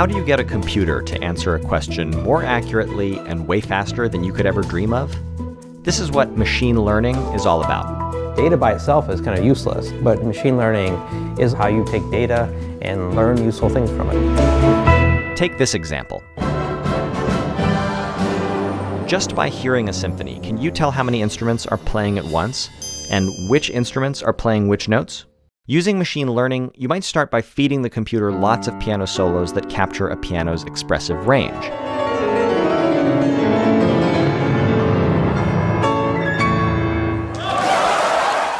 How do you get a computer to answer a question more accurately and way faster than you could ever dream of? This is what machine learning is all about. Data by itself is kind of useless, but machine learning is how you take data and learn useful things from it. Take this example. Just by hearing a symphony, can you tell how many instruments are playing at once? And which instruments are playing which notes? Using machine learning, you might start by feeding the computer lots of piano solos that capture a piano's expressive range.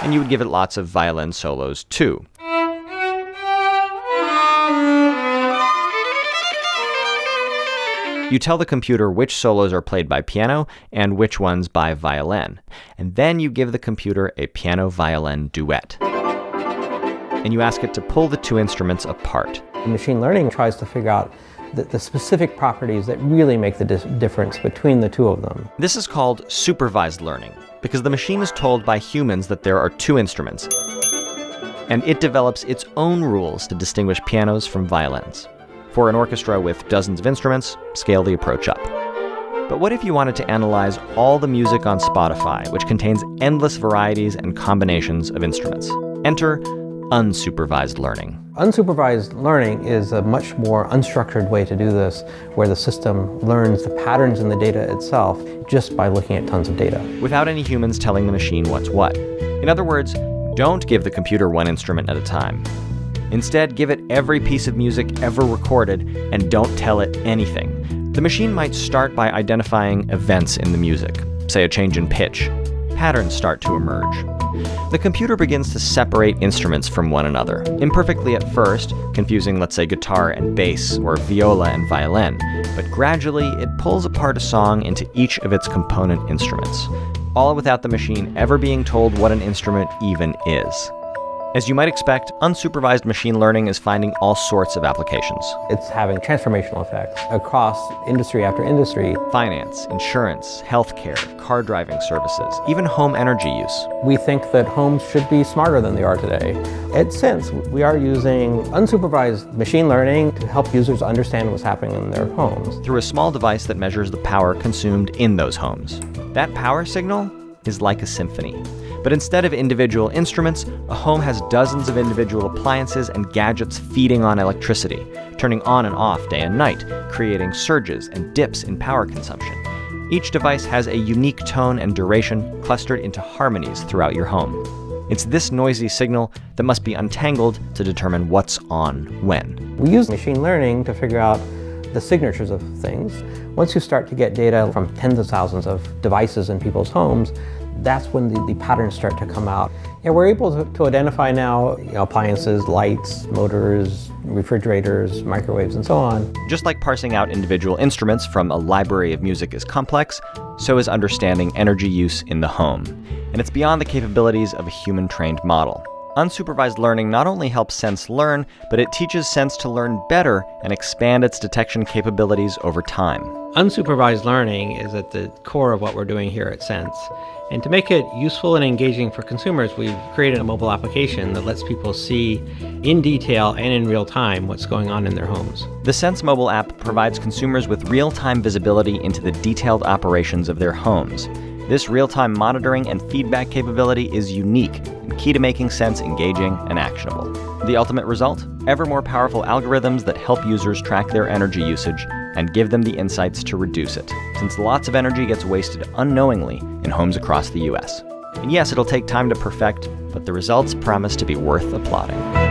And you would give it lots of violin solos too. You tell the computer which solos are played by piano and which ones by violin. And then you give the computer a piano violin duet. And you ask it to pull the two instruments apart. Machine learning tries to figure out the, the specific properties that really make the difference between the two of them. This is called supervised learning because the machine is told by humans that there are two instruments. And it develops its own rules to distinguish pianos from violins. For an orchestra with dozens of instruments, scale the approach up. But what if you wanted to analyze all the music on Spotify, which contains endless varieties and combinations of instruments? Enter unsupervised learning. Unsupervised learning is a much more unstructured way to do this, where the system learns the patterns in the data itself just by looking at tons of data. Without any humans telling the machine what's what. In other words, don't give the computer one instrument at a time. Instead, give it every piece of music ever recorded and don't tell it anything. The machine might start by identifying events in the music, say a change in pitch. Patterns start to emerge. The computer begins to separate instruments from one another, imperfectly at first, confusing, let's say, guitar and bass, or viola and violin, but gradually it pulls apart a song into each of its component instruments, all without the machine ever being told what an instrument even is. As you might expect, unsupervised machine learning is finding all sorts of applications. It's having transformational effects across industry after industry. Finance, insurance, healthcare, car driving services, even home energy use. We think that homes should be smarter than they are today. At Sense, we are using unsupervised machine learning to help users understand what's happening in their homes. Through a small device that measures the power consumed in those homes. That power signal is like a symphony. But instead of individual instruments, a home has dozens of individual appliances and gadgets feeding on electricity, turning on and off day and night, creating surges and dips in power consumption. Each device has a unique tone and duration clustered into harmonies throughout your home. It's this noisy signal that must be untangled to determine what's on when. We use machine learning to figure out the signatures of things. Once you start to get data from tens of thousands of devices in people's homes, that's when the, the patterns start to come out. And we're able to, to identify now you know, appliances, lights, motors, refrigerators, microwaves, and so on. Just like parsing out individual instruments from a library of music is complex, so is understanding energy use in the home. And it's beyond the capabilities of a human trained model. Unsupervised learning not only helps Sense learn, but it teaches Sense to learn better and expand its detection capabilities over time. Unsupervised learning is at the core of what we're doing here at Sense. And to make it useful and engaging for consumers, we've created a mobile application that lets people see in detail and in real time what's going on in their homes. The Sense mobile app provides consumers with real time visibility into the detailed operations of their homes. This real time monitoring and feedback capability is unique and key to making Sense engaging and actionable. The ultimate result? Ever more powerful algorithms that help users track their energy usage and give them the insights to reduce it, since lots of energy gets wasted unknowingly in homes across the US. And yes, it'll take time to perfect, but the results promise to be worth applauding.